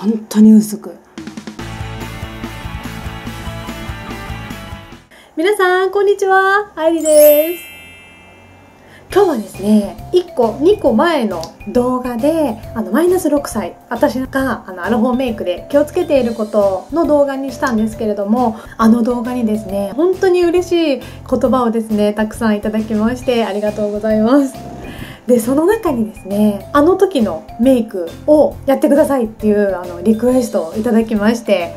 本当に薄く。皆さんこんにちは。愛理です。今日はですね1個2個前の動画であのマイナス6歳私があのアラフォーメイクで気をつけていることの動画にしたんですけれどもあの動画にですね本当に嬉しい言葉をですねたくさんいただきましてありがとうございます。でその中にですねあの時のメイクをやってくださいっていうあのリクエストをいただきまして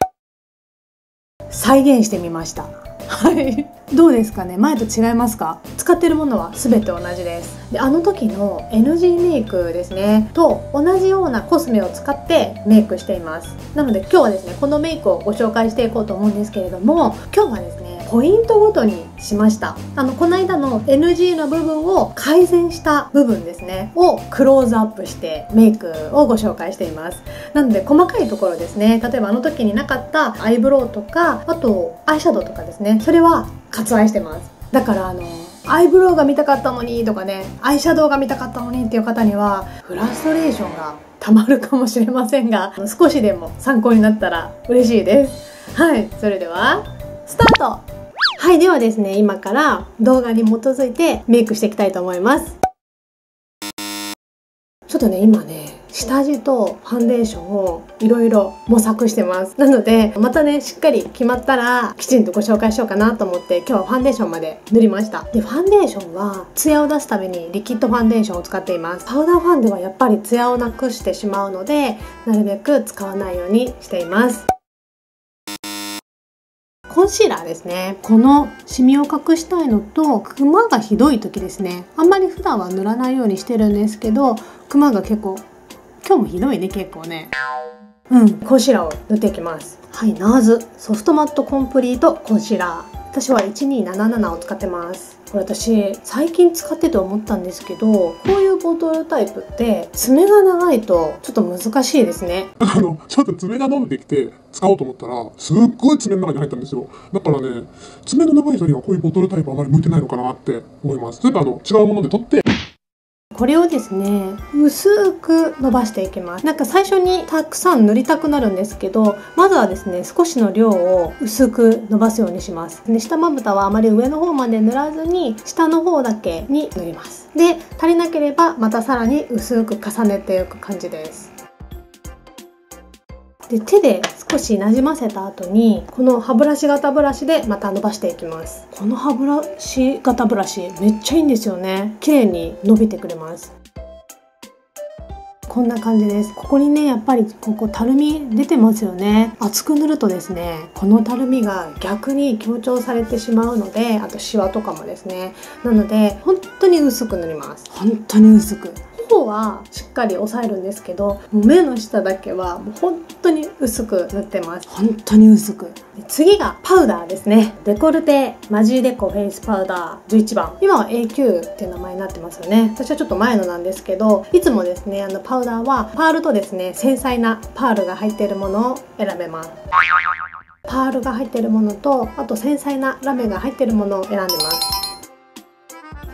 再現してみました。はい。どうですかね？前と違いますか？使ってるものは全て同じです。であの時の NG メイクですねと同じようなコスメを使ってメイクしています。なので今日はですねこのメイクをご紹介していこうと思うんですけれども今日はですねポイントごとにしました。あのこの間の NG の部分を改善した部分ですね。をクローズアップしてメイクをご紹介しています。なので細かいところですね。例えばあの時になかったアイブロウとかあとアイシャドウとかですね。それは割愛してます。だからあのアイブロウが見たかったのにとかねアイシャドウが見たかったのにっていう方にはフラストレーションがたまるかもしれませんが少しでも参考になったら嬉しいです。はい。それではスタートはいではですね今から動画に基づいてメイクしていきたいと思います。ちょっとね今ね下地とファンデーションをいろいろ模索してます。なのでまたねしっかり決まったらきちんとご紹介しようかなと思って今日はファンデーションまで塗りました。でファンデーションはツヤを出すためにリキッドファンデーションを使っています。パウダーファンデはやっぱりツヤをなくしてしまうのでなるべく使わないようにしています。コンシーラーですね。このシミを隠したいのとクマがひどい時ですね。あんまり普段は塗らないようにしてるんですけどクマが結構今日もひどいね結構ね。うんコンシーラーを塗っていきます。はいナーズソフトマットコンプリートコンシーラー。私は1277を使ってます。これ私最近使ってて思ったんですけどこういうボトルタイプって爪が長いとちょっと難しいですね。あのちょっと爪が伸びてきて使おうと思ったらすっごい爪の中に入ったんですよ。だからね爪の長い人にはこういうボトルタイプあまり向いてないのかなって思います。例えばあの違うもので取ってこれをですね薄く伸ばしていきます。なんか最初にたくさん塗りたくなるんですけどまずはですね少しの量を薄く伸ばすようにします。で下まぶたはあまり上の方まで塗らずに下の方だけに塗ります。で足りなければまたさらに薄く重ねていく感じです。で手で少しなじませた後にこの歯ブラシ型ブラシでまた伸ばしていきます。この歯ブラシ型ブラシめっちゃいいんですよね。綺麗に伸びてくれます。こんな感じです。ここにねやっぱりここたるみ出てますよね。厚く塗るとですねこのたるみが逆に強調されてしまうのであとシワとかもですね。なので本当に薄く塗ります。本当に薄く方はしっかり押さえるんですけど目の下だけはもう本当に薄く塗ってます。本当に薄く。次がパウダーですね。デコルテマジデコフェイスパウダー11番。今は AQ っていう名前になってますよね。私はちょっと前のなんですけどいつもですねあのパウダーはパールとですね繊細なパールが入っているものを選べます。パールが入っているものとあと繊細なラメが入っているものを選んでます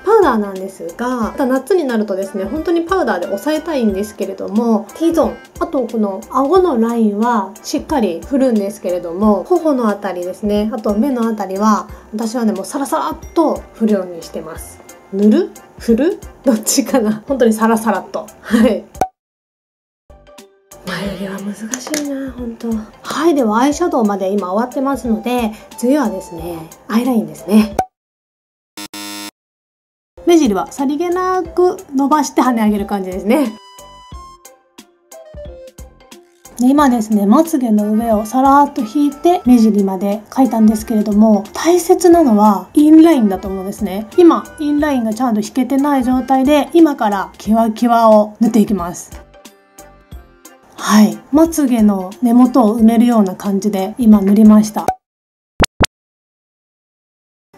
パウダーなんですが夏になるとですね本当にパウダーで押さえたいんですけれども T ゾーンあとこの顎のラインはしっかり振るんですけれども頬の辺りですねあと目の辺りは私はねもうサラサラっと振るようにしてます。塗る？振る？どっちかな？本当にサラサラっと。はい。眉毛は難しいな本当。はいではアイシャドウまで今終わってますので次はですねアイラインですね。目尻はさりげなく伸ばして跳ね上げる感じですね。今ですねまつげの上をさらっと引いて目尻まで描いたんですけれども大切なのはインラインだと思うんですね。今インラインがちゃんと引けてない状態で今からキワキワを塗っていきます。はい。まつげの根元を埋めるような感じで今塗りました。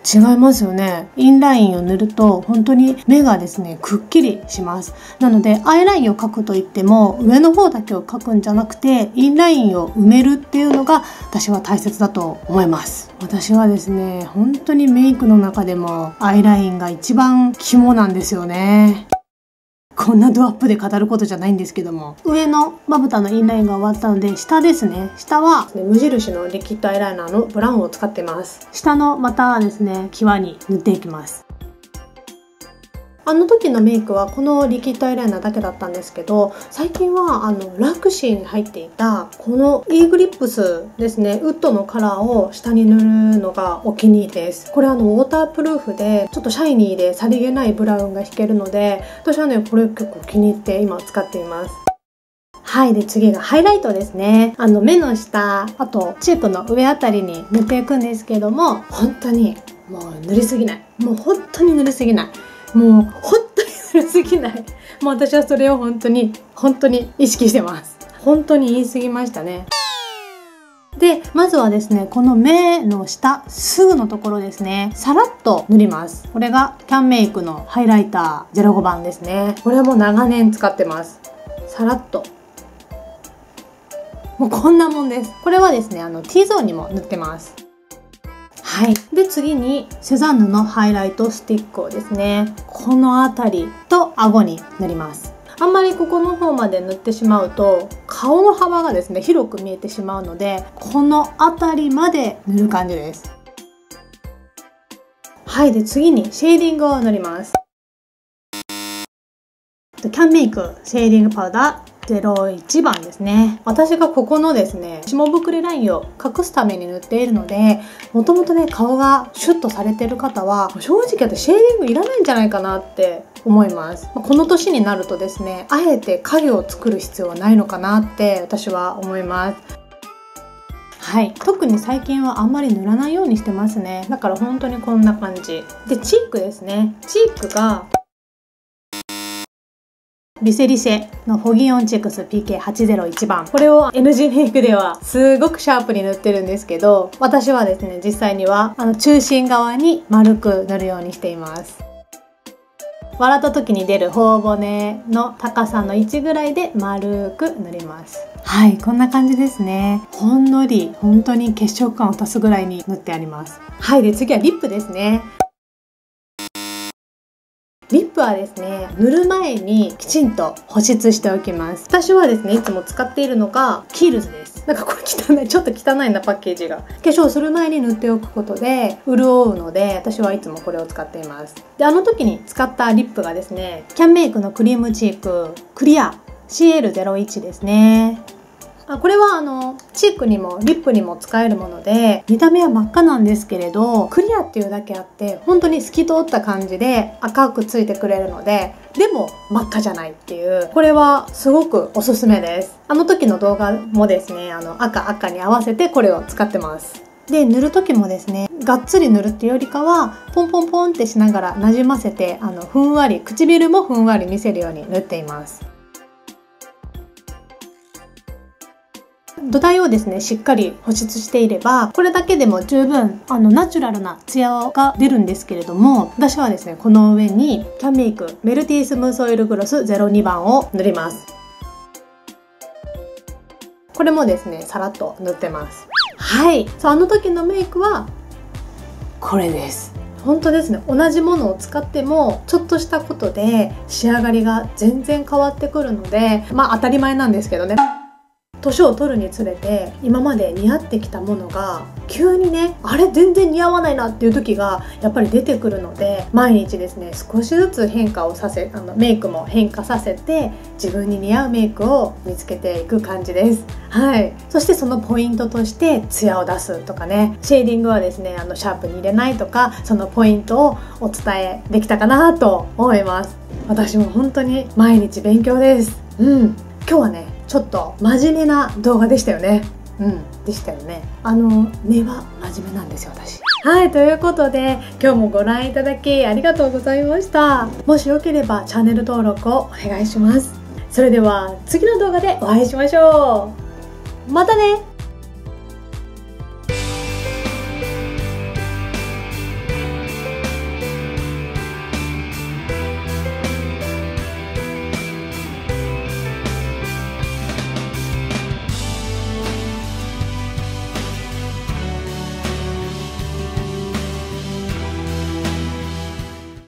違いますよね。インラインを塗ると本当に目がですねくっきりします。なのでアイラインを描くといっても上の方だけを描くんじゃなくてインラインを埋めるっていうのが私は大切だと思います。私はですね本当にメイクの中でもアイラインが一番肝なんですよね。こんなドアップで語ることじゃないんですけども。上のまぶたのインラインが終わったので下ですね。下は無印のリキッドアイライナーのブラウンを使ってます。下のまたですね際に塗っていきますあの時のメイクはこのリキッドアイライナーだけだったんですけど最近はあのラクシーに入っていたこの E グリップスですねウッドのカラーを下に塗るのがお気に入りですこれあのウォータープルーフでちょっとシャイニーでさりげないブラウンが引けるので私はねこれ結構気に入って今使っていますはい。で、次がハイライトですね。あの、目の下、あと、チークの上あたりに塗っていくんですけども、本当に、もう塗りすぎない。もう本当に塗りすぎない。もう本当に古すぎない。もう私はそれを本当に本当に意識してます。本当に言い過ぎましたね。でまずはですねこの目の下すぐのところですね。さらっと塗ります。これがキャンメイクのハイライター05番ですね。これはもう長年使ってます。さらっと。もうこんなもんです。これはですねあの T ゾーンにも塗ってますはい。で、次に、セザンヌのハイライトスティックをですね、この辺りと顎に塗ります。あんまりここの方まで塗ってしまうと、顔の幅がですね、広く見えてしまうので、この辺りまで塗る感じです。はい。で、次にシェーディングを塗ります。キャンメイクシェーディングパウダー01番ですね。私がここのですね下ぶくれラインを隠すために塗っているのでもともとね顔がシュッとされてる方は正直言ってシェーディングいらないんじゃないかなって思います。この年になるとですねあえて影を作る必要はないのかなって私は思います。はい。特に最近はあんまり塗らないようにしてますね。だから本当にこんな感じ。でチークですね。チークがリセリシェのフォギオンチェックス PK801 番。これを NG メイクではすごくシャープに塗ってるんですけど、私はですね、実際にはあの中心側に丸く塗るようにしています。笑った時に出る頬骨の高さの位置ぐらいで丸く塗ります。はい、こんな感じですね。ほんのり、本当に血色感を足すぐらいに塗ってあります。はい、で次はリップですね。リップはですね塗る前にきちんと保湿しておきます。私はですねいつも使っているのがキールズです。なんかこれ汚いちょっと汚いなパッケージが。化粧する前に塗っておくことで潤うので私はいつもこれを使っています。であの時に使ったリップがですねキャンメイクのクリームチーククリア CL01 ですね。あこれはあのチークにもリップにも使えるもので見た目は真っ赤なんですけれどクリアっていうだけあって本当に透き通った感じで赤くついてくれるのででも真っ赤じゃないっていうこれはすごくおすすめです。あの時の動画もですねあの赤赤に合わせてこれを使ってます。で塗る時もですねがっつり塗るっていうよりかはポンポンポンってしながらなじませてあのふんわり唇もふんわり見せるように塗っています。土台をですねしっかり保湿していればこれだけでも十分あのナチュラルなツヤが出るんですけれども私はですねこの上にキャンメイクメルティースムースオイルグロス02番を塗ります。これもですねさらっと塗ってます。はい。そうあの時のメイクはこれです。本当ですね同じものを使ってもちょっとしたことで仕上がりが全然変わってくるのでまあ当たり前なんですけどね年を取るにつれて今まで似合ってきたものが急にねあれ全然似合わないなっていう時がやっぱり出てくるので毎日ですね少しずつ変化をさせあのメイクも変化させて自分に似合うメイクを見つけていく感じです。はい。そしてそのポイントとしてツヤを出すとかね。シェーディングはですねあのシャープに入れないとかそのポイントをお伝えできたかなと思います。私も本当に毎日勉強です。うん。今日はねちょっと真面目な動画でしたよね。うんでしたよね。あの根は真面目なんですよ私。はいということで今日もご覧いただきありがとうございました。もしよければチャンネル登録をお願いします。それでは次の動画でお会いしましょう。またね。